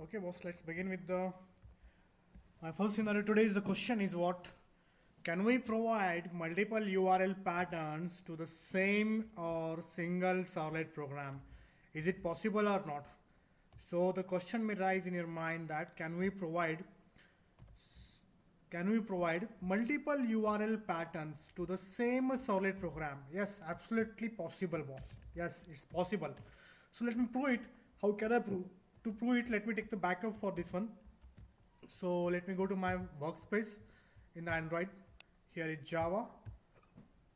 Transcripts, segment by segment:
Okay, boss, let's begin with the. My first scenario today is the question is what? Can we provide multiple URL patterns to the same or single servlet program? Is it possible or not? So the question may rise in your mind that can we provide can we provide multiple URL patterns to the same servlet program? Yes, absolutely possible, boss. Yes, it's possible. So let me prove it. How can I prove? To prove it, let me take the backup for this one. So let me go to my workspace in Android. Here is Java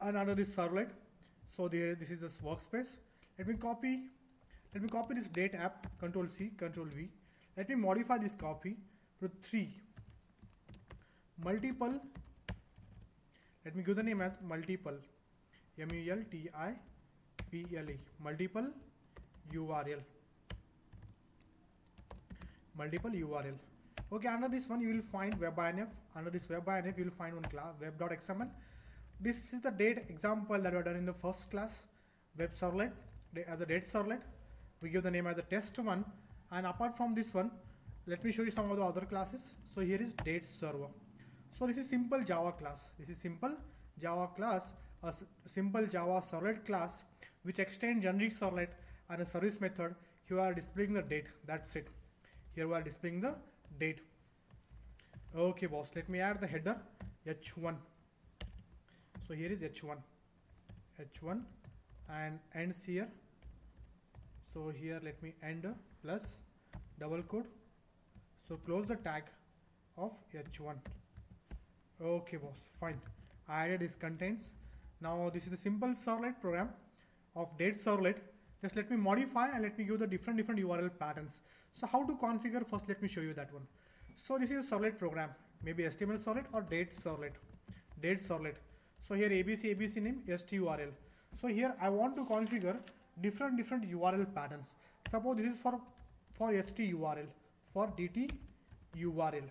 and under this servlet. So there, this is this workspace. Let me copy. Let me copy this date app. Control C, Control V. Let me modify this copy to three multiple let me give the name as multiple m-u-l-t-i-p-l-e multiple url multiple url okay under this one you will find webinf under this webinf you will find one class web.xml this is the date example that we done in the first class web servlet as a date servlet we give the name as a test one and apart from this one let me show you some of the other classes so here is date server so this is simple Java class. This is simple Java class, a simple Java servlet class which extends generic servlet and a service method. Here are displaying the date. That's it. Here we are displaying the date. Okay, boss. Let me add the header h1. So here is h1, h1, and ends here. So here let me end plus double quote. So close the tag of h1 okay boss fine I added this contents now this is a simple servlet program of date servlet just let me modify and let me give the different different URL patterns. So how to configure? First let me show you that one. So this is a servlet program. Maybe HTML servlet or date servlet date servlet so here ABC ABC name STURL so here I want to configure different different URL patterns. Suppose this is for for STURL for DT URL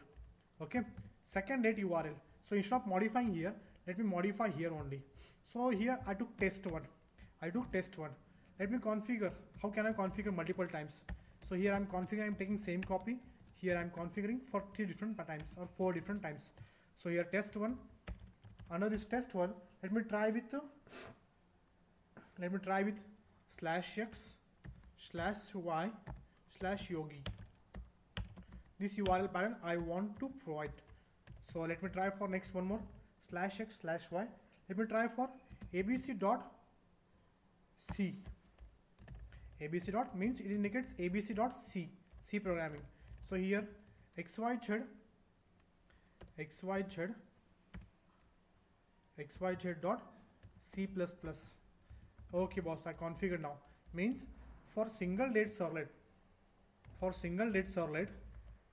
okay? Second date URL so instead of modifying here, let me modify here only. So here I took test one. I took test one. Let me configure. How can I configure multiple times? So here I'm configuring, I'm taking same copy. Here I'm configuring for three different times or four different times. So here test one. Under this test one, let me try with, let me try with slash x slash y slash yogi. This URL pattern I want to provide. So let me try for next one more slash x slash y. Let me try for abc dot c. abc dot means it indicates abc dot c c programming. So here xy z xy z xy z dot c plus plus. Okay, boss. I configure now. Means for single date servlet. For single date servlet,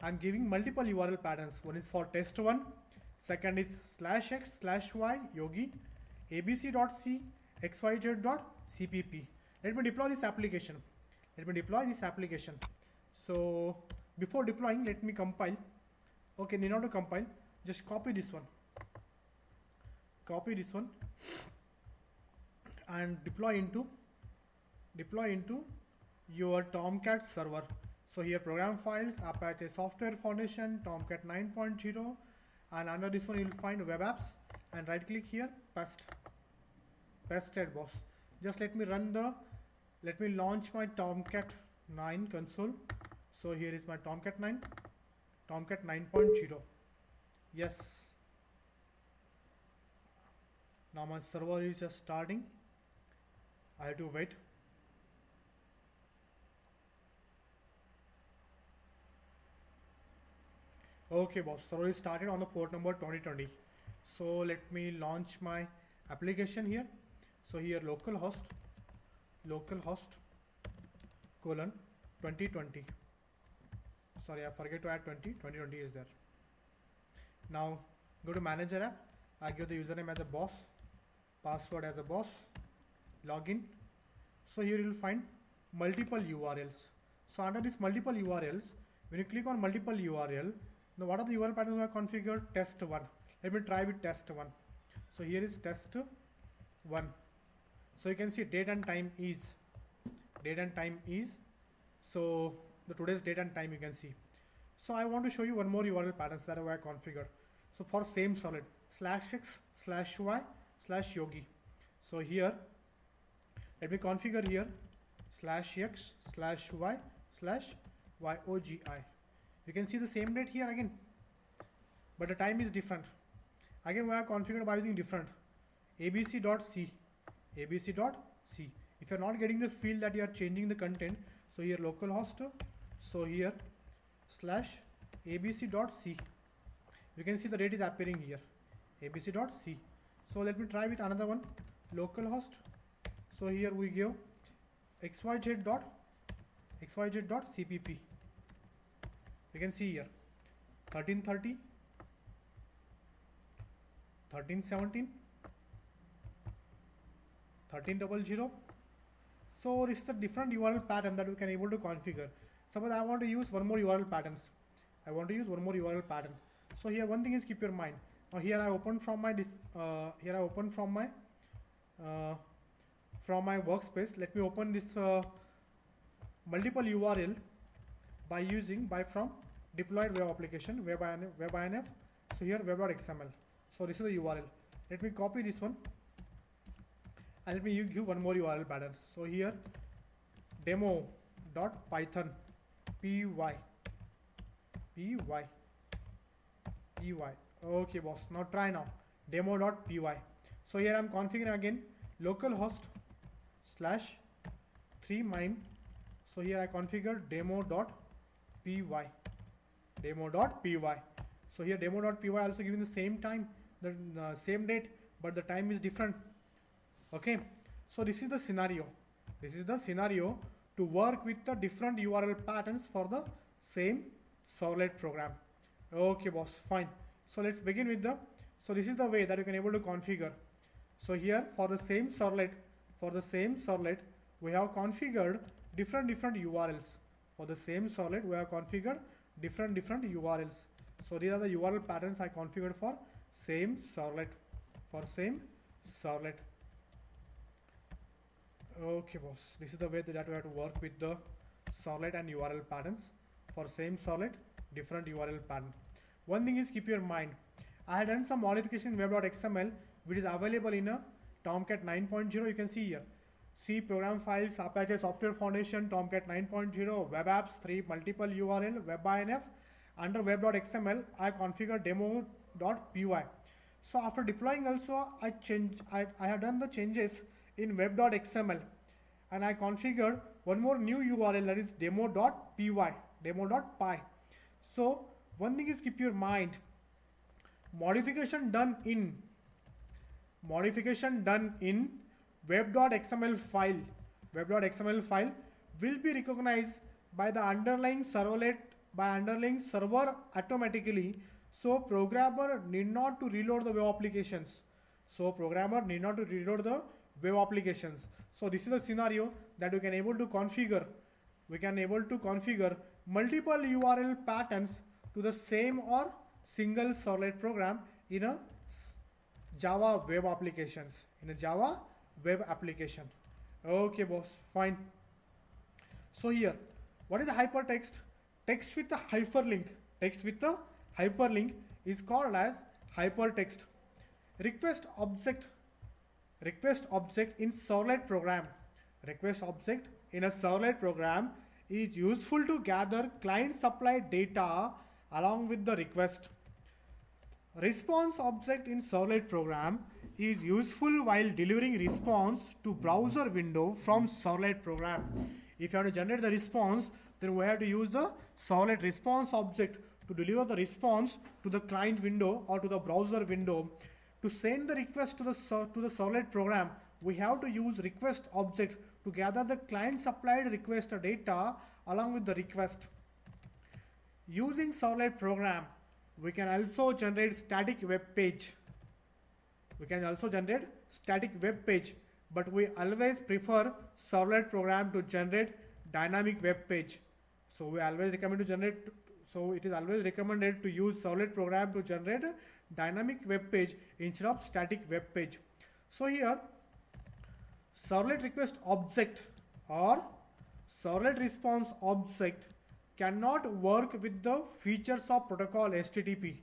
I'm giving multiple URL patterns. One is for test1, second is slash x slash y yogi, abc.c, xyz.cpp. Let me deploy this application. Let me deploy this application. So before deploying, let me compile. Okay, need not to compile. Just copy this one. Copy this one and deploy into deploy into your Tomcat server. So here program files, Apache Software Foundation, Tomcat 9.0 and under this one you will find web apps and right click here, paste, pasted boss. Just let me run the, let me launch my Tomcat 9 console. So here is my Tomcat 9, Tomcat 9.0. Yes. Now my server is just starting. I have to wait okay boss server is started on the port number 2020 so let me launch my application here so here localhost localhost colon 2020 sorry I forget to add 20 2020 is there now go to manager app I give the username as a boss password as a boss login so here you will find multiple URLs so under this multiple URLs when you click on multiple URL now what are the URL patterns we have configured? Test one. Let me try with test one. So here is test one. So you can see date and time is date and time is so the today's date and time you can see So I want to show you one more URL patterns that I configured. So for same servlet slash x slash y slash yogi. So here, let me configure here slash x slash y slash yogi. You can see the same date here again, but the time is different. Again, we are configured by using different abc.c abc.c. If you are not getting the field that you are changing the content, so here localhost, so here slash abc.c. You can see the date is appearing here abc.c. So let me try with another one localhost. So here we give xyz dot xyz dot cpp. You can see here 1330 1317 1300 so this is a different URL pattern that we can able to configure. Suppose I want to use one more URL patterns. I want to use one more URL pattern. So here one thing is keep your mind. Now here I open from my uh, here I open from my uh, from my workspace. Let me open this uh, multiple URL by using by from deployed web application web web INF so here web.xml so this is the URL let me copy this one and let me give one more URL pattern so here demo.python py py py okay boss. Now try now. demo.py so here I'm configuring again localhost slash 3 mime so here I configure demo.py demo.py so here demo.py also giving the same time the uh, same date but the time is different okay? So this is the scenario. This is the scenario to work with the different URL patterns for the same servlet program. Okay boss. Fine. So let's begin with the so this is the way that you can able to configure. So here for the same servlet for the same servlet we have configured different different URLs for the same servlet we have configured different different URLs so these are the URL patterns I configured for same servlet. For same servlet okay boss. This is the way that we have to work with the servlet and URL patterns. For same servlet different URL pattern. One thing is keep your mind. I had done some modification in web.xml which is available in a Tomcat 9.0 you can see here. C program files Apache software foundation Tomcat 9.0 web apps 3 multiple URL web INF under web.xml I configure demo.py so after deploying also I change I, I have done the changes in web.xml and I configured one more new URL that is demo.py demo.py so one thing is keep your mind. Modification done in modification done in web.xml file. Web.xml file will be recognized by the underlying servlet by underlying server automatically. So programmer need not to reload the web applications. So programmer need not to reload the web applications. So this is a scenario that we can able to configure. We can able to configure multiple url patterns to the same or single servlet program in a java web applications in a java web application. Okay boss fine. So here what is the hypertext? Text with a hyperlink. Text with a hyperlink is called as hypertext. Request object request object in servlet program. Request object in a servlet program is useful to gather client supplied data along with the request. Response object in servlet program is useful while delivering response to browser window from servlet program. If you have to generate the response then we have to use the servlet response object to deliver the response to the client window or to the browser window to send the request to the, to the servlet program, we have to use request object to gather the client supplied request data along with the request. Using servlet program, we can also generate static web page. We can also generate static web page, but we always prefer servlet program to generate dynamic web page. So we always recommend to generate, so it is always recommended to use servlet program to generate dynamic web page instead of static web page. So here servlet request object or servlet response object cannot work with the features of protocol HTTP.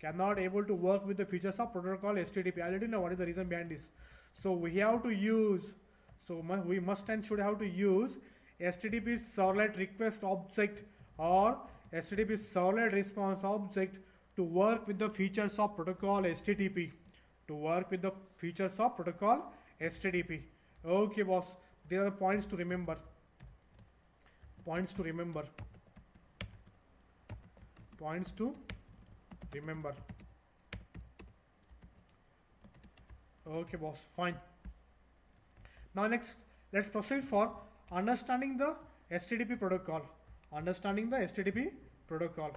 Cannot able to work with the features of protocol HTTP. I already know what is the reason behind this. So we have to use, so we must and should have to use HTTP servlet request object or HTTP servlet response object to work with the features of protocol HTTP. To work with the features of protocol HTTP. Okay boss, there are the points to remember. Points to remember. Points to remember. Okay boss, fine. Now next, let's proceed for understanding the HTTP protocol. Understanding the HTTP protocol.